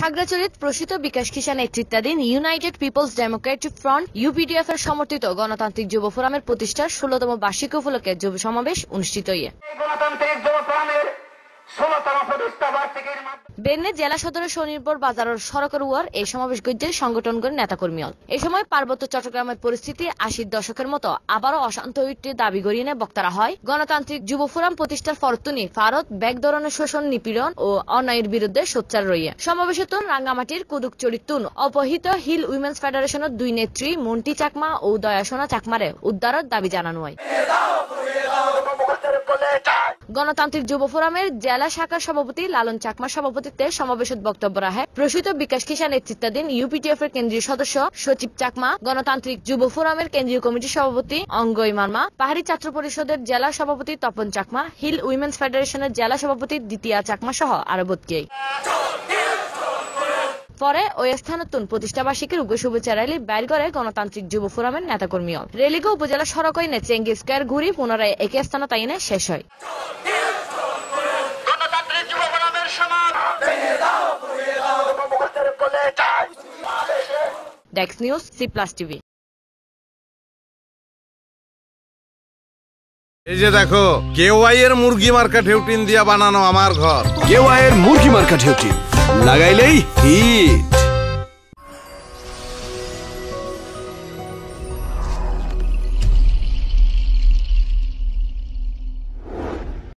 খাগড়াছড়িত প্রসিত বিকাশ কিষা নেতৃত্বাধীন United Peoples Democratic Front UPDF এর সমর্থিত গণতান্ত্রিক যুব ফোরামের প্রতিষ্ঠার ষোলতম বার্ষিক উপলক্ষে যুব সমাবেশ অনুষ্ঠিত গণতান্ত্রিক বেন্নে জেলা সদরের স্বনির্ভর বাজারের সড়কের উয়ার এই সমাবেশ গজ্জে সংগঠনগণ নেতাকর্মীল এই সময় পার্বত্য চট্টগ্রামের পরিস্থিতি আশির দশকের মতো আবারও অশান্ত হইতে দাবি করিয়ে নিয়ে বক্তারা হয় গণতান্ত্রিক যুব ফোরাম প্রতিষ্ঠার ফরতুনি ভারত ব্যাগ ধরনের শোষণ নিপীড়ন ও অন্যায়ের বিরুদ্ধে সোচ্চার রইয়া সমাবেশতন রাঙ্গামাটির কুদুক চরিতুন অপহিত হিল উইমেন্স ফেডারেশনের দুই নেত্রী মন্টি চাকমা ও দয়াসোনা চাকমারে উদ্ধারের দাবি জানানো হয় গণতান্ত্রিক যুব ফোরামের জেলা শাখার সভাপতি লালন চাকমার সভাপতিত্বে সমাবেশত বক্তব্য রাখে। প্রসূত বিকাশ কিষা নেতৃত্বাধীন ইউপিটিএফ এর কেন্দ্রীয় সদস্য সচিব চাকমা, গণতান্ত্রিক যুব ফোরামের কেন্দ্রীয় কমিটির সভাপতি অঙ্গই মার্মা, পাহাড়ি ছাত্র পরিষদের জেলা সভাপতি তপন চাকমা, হিল উইমেন্স ফেডারেশনের জেলা সভাপতি দ্বিতীয় চাকমা সহ আরও বতকেই পরে ওই স্থানতুন প্রতিষ্ঠাবার্ষিকীর উগ্র শুভেচ্ছা র্যালি বাইর করে গণতান্ত্রিক যুব ফোরামের নেতাকর্মী রেলিগো উপজেলা সড়ক হইনে চেঙ্গি স্কোয়ার ঘুরি পুনরায় একই স্থানে তাইনে শেষ হয়। ডেক্স নিউজ সি প্লাস টিভি। এই যে দেখো কেওয়াই এর মুরগি মার্কা ঢেউটিন দিয়া বানানো আমার ঘর। কেওয়াইয়ের মুরগি মার্কা ঢেউটি लगाइलै हिट